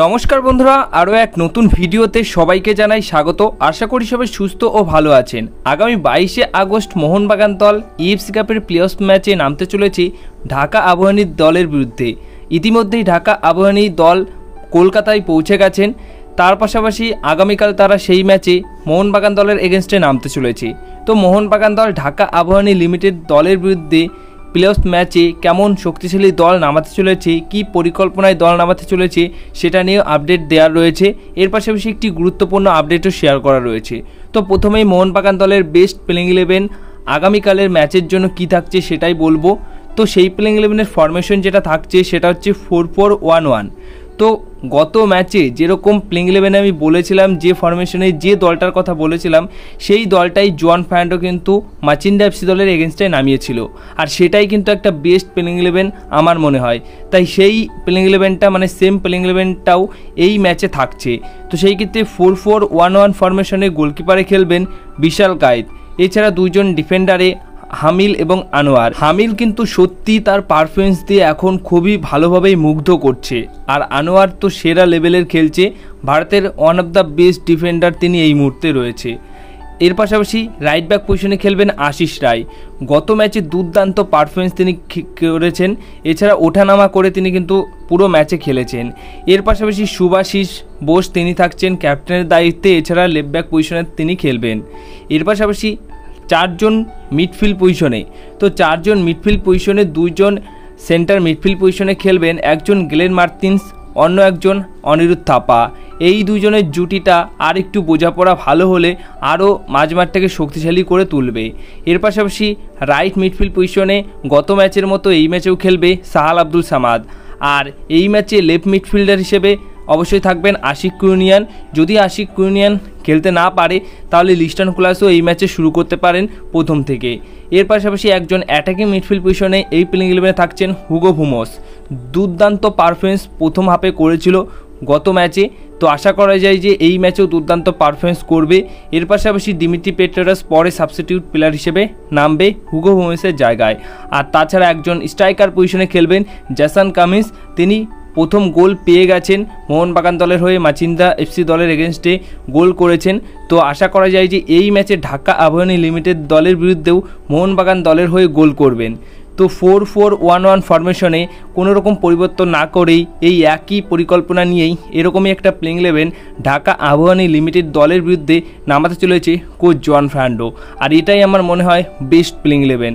নমস্কার বন্ধুরা, আরও এক নতুন ভিডিওতে সবাইকে জানাই স্বাগত। আশা করি সবাই সুস্থ ও ভালো আছেন। আগামী বাইশে আগস্ট মোহনবাগান দল ইএফসি কাপের প্লেঅফ ম্যাচে নামতে চলেছে ঢাকা আবাহনীর দলের বিরুদ্ধে। ইতিমধ্যেই ঢাকা আবাহনী দল কলকাতায় পৌঁছে গেছেন। তার পাশাপাশি আগামীকাল তারা সেই ম্যাচে মোহনবাগান দলের এগেনস্টে নামতে চলেছে। তো মোহনবাগান দল ঢাকা আবাহনী লিমিটেড দলের বিরুদ্ধে প্লেঅফ ম্যাচে কেমন শক্তিশালী দল নামাতে চলেছে, কি পরিকল্পনায় দল নামাতে চলেছে, সেটা নিয়ে আপডেট দেওয়া রয়েছে। এর পাশাপাশি একটি গুরুত্বপূর্ণ আপডেটও শেয়ার করা রয়েছে। তো প্রথমেই মোহনবাগান দলের বেস্ট প্লেইং ইলেভেন, আগামীকালের ম্যাচের জন্য কি থাকছে সেটাই বলব। তো সেই প্লেইং ইলেভেনের ফরমেশন যেটা থাকছে সেটা হচ্ছে ফোর ফোর ওয়ান ওয়ান। তো গত ম্যাচে যেরকম প্লেইং ইলেভেনে আমি বলেছিলাম যে ফরমেশনে যে দলটার কথা বলেছিলাম, সেই দলটাই জোয়ান ফায়ান্ডো কিন্তু মাচিন্দা এফসি দলের এগেনস্টে নামিয়েছিল। আর সেটাই কিন্তু একটা বেস্ট প্লেইং ইলেভেন আমার মনে হয়। তাই সেই প্লেইং ইলেভেনটা মানে সেম প্লেইং ইলেভেনটাও এই ম্যাচে থাকছে। তো সেই ক্ষেত্রে ফোর ফোর ওয়ান ওয়ান ফরমেশনে গোলকিপারে খেলবেন বিশাল কায়েদ এছাড়া দুজন ডিফেন্ডারে হামিল এবং আনোয়ার। হামিল কিন্তু সত্যি তার পারফরমেন্স দিয়ে এখন খুবই ভালোভাবেই মুগ্ধ করছে। আর আনোয়ার তো সেরা লেভেলের খেলছে। ভারতের one of the best defender তিনি এই মুহূর্তে রয়েছে। এর পাশাপাশি রাইট ব্যাক পজিশনে খেলবেন আশিস রায়। গত ম্যাচে দুর্দান্ত পারফরমেন্স তিনি করেছেন। এছাড়া ওঠানামা করে তিনি কিন্তু পুরো ম্যাচে খেলেছেন। এর পাশাপাশি সুভাশিস বোস তিনি থাকছেন ক্যাপ্টেনের দায়িত্বে। এছাড়া লেফট ব্যাক পজিশনে তিনি খেলবেন। এর পাশাপাশি চারজন মিডফিল্ড পজিশনে তো চারজন মিডফিল্ড পজিশনে দুইজন সেন্টার মিডফিল্ড পজিশনে খেলবেন, একজন গ্লেন মার্টিন্স অন্য একজন অনিরুদ্ধ থাপা। এই দুজনের জুটিটা আর একটু বোঝাপড়া ভালো হলে আরও মাঝমাঠটাকে শক্তিশালী করে তুলবে। এর পাশাপাশি রাইট মিডফিল্ড পজিশনে গত ম্যাচের মতো এই ম্যাচেও খেলবে সাহাল আব্দুল সামাদ। আর এই ম্যাচে লেফট মিডফিল্ডার হিসেবে অবশ্যই থাকবেন আশিক কুইনিয়ান যদি আশিক কুইনিয়ান খেলতে না পারে, তাহলে লিস্টন ক্লাসও এই ম্যাচে শুরু করতে পারেন প্রথম থেকে। এর পাশাপাশি একজন অ্যাটাকিং মিডফিল্ড পজিশনে এই প্লেইং ইলেভেনে থাকছেন হুগো ভুমস। দুর্দান্ত পারফরমেন্স প্রথম হাফে করেছিল গত ম্যাচে। তো আশা করা যায় যে এই ম্যাচেও দুর্দান্ত পারফরমেন্স করবে। এর পাশাপাশি ডিমিট্রি পেট্রাস পরে সাবস্টিটিউট প্লেয়ার হিসেবে নামবে হুগো হোমেসের জায়গায়। আর তাছাড়া একজন স্ট্রাইকার পজিশনে খেলবেন জ্যাসান কামিন্স। তিনি প্রথম গোল পেয়ে গেছেন মোহনবাগান দলের হয়ে মাচিন্দা এফসি দলের এগেনস্টে গোল করেছেন। তো আশা করা যায় যে এই ম্যাচে ঢাকা আবাহনী লিমিটেড দলের বিরুদ্ধেও মোহনবাগান দলের হয়ে গোল করবেন। তো ফোর ফোর ওয়ান ওয়ান ফরমেশনে কোনো রকম পরিবর্তন না করেই এই একই পরিকল্পনা নিয়েই এরকমই একটা playing eleven Dhaka Abahani limited দলের বিরুদ্ধে নামাতে চলেছে কোচ জন ফ্রান্ডো আর এটাই আমার মনে হয় বেস্ট প্লেইং ইলেভেন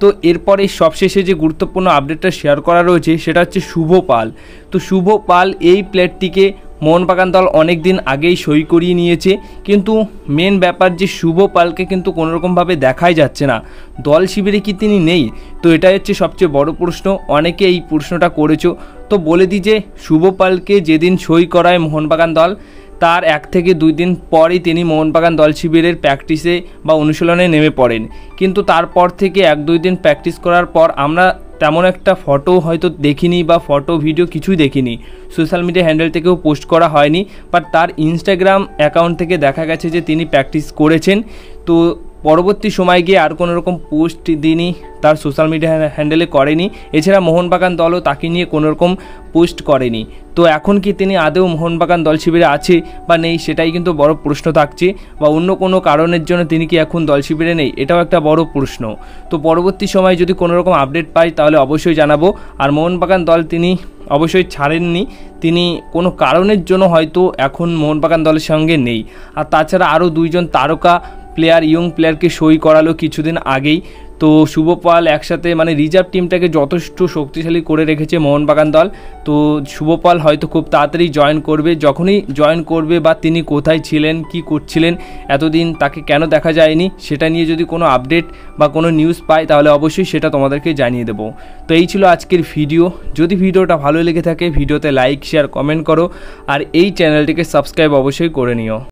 তো এরপরে সবশেষে যে গুরুত্বপূর্ণ আপডেটটা শেয়ার করা রয়েছে, সেটা হচ্ছে শুভ পাল। তো শুভ পাল এই প্লেয়ারটিকে মোহনবাগান দল অনেক দিন আগেই সই করিয়ে নিয়েছে, কিন্তু মেন ব্যাপার যে শুভ পালকে কিন্তু কোনোরকমভাবে দেখাই যাচ্ছে না। দল শিবিরে কি তিনি নেই? তো এটাই হচ্ছে সবচেয়ে বড় প্রশ্ন। অনেকে এই প্রশ্নটা করেছ। তো বলে দিই যে শুভ পালকে যেদিন সই করায় মোহনবাগান দল তার এক থেকে দুই দিন পরই তিনি মোহনবাগান দল শিবিরের প্র্যাকটিসে বা অনুশীলনে নেমে পড়েন। কিন্তু তারপর থেকে এক দুই দিন প্র্যাকটিস করার পর আমরা তেমন একটা ফটো হয়তো দেখিনি বা ফটো, ভিডিও কিছুই দেখিনি। সোশ্যাল মিডিয়া হ্যান্ডেল থেকেও পোস্ট করা হয়নি, বাট তার ইনস্টাগ্রাম অ্যাকাউন্ট থেকে দেখা গেছে যে তিনি প্র্যাকটিস করেছেন। তো পরবর্তী সময় গিয়ে আর কোনো রকম পোস্ট দিনই তার সোশ্যাল মিডিয়া হ্যান্ডেলে করেনি। এছাড়া মোহনবাগান দলও তাকে নিয়ে কোনো রকম পোস্ট করেনি। তো এখন কি তিনি আদৌ মোহনবাগান দল শিবিরে আছে বা নেই, সেটাই কিন্তু বড় প্রশ্ন থাকছে বা অন্য কোনো কারণের জন্য তিনি কি এখন দল শিবিরে নেই, এটাও একটা বড় প্রশ্ন। তো পরবর্তী সময় যদি কোনো রকম আপডেট পাই, তাহলে অবশ্যই জানাব। আর মোহনবাগান দল তিনি অবশ্যই ছাড়েননি। তিনি কোনো কারণের জন্য হয়তো এখন মোহনবাগান দলের সঙ্গে নেই। আর তাছাড়া আরও দুইজন তারকা প্লেয়ার ইয়ং প্লেয়ারকে সই করালো কিছুদিন আগেই। তো শুভপাল একসাথে মানে রিজার্ভ টিমটাকে যথেষ্ট শক্তিশালী করে রেখেছে মোহনবাগান দল। তো শুভপাল হয়তো খুব তাড়াতাড়ি জয়েন করবে। যখনই জয়েন করবে বা তিনি কোথায় ছিলেন, কি করছিলেন, এতদিন তাকে কেন দেখা যায়নি, সেটা নিয়ে যদি কোনো আপডেট বা কোনো নিউজ পাই, তাহলে অবশ্যই সেটা তোমাদেরকে জানিয়ে দেবো। তো এই ছিল আজকের ভিডিও যদি ভিডিওটা ভালো লেগে থাকে, ভিডিওতে লাইক শেয়ার কমেন্ট করো। আর এই চ্যানেলটিকে সাবস্ক্রাইব অবশ্যই করে নিও।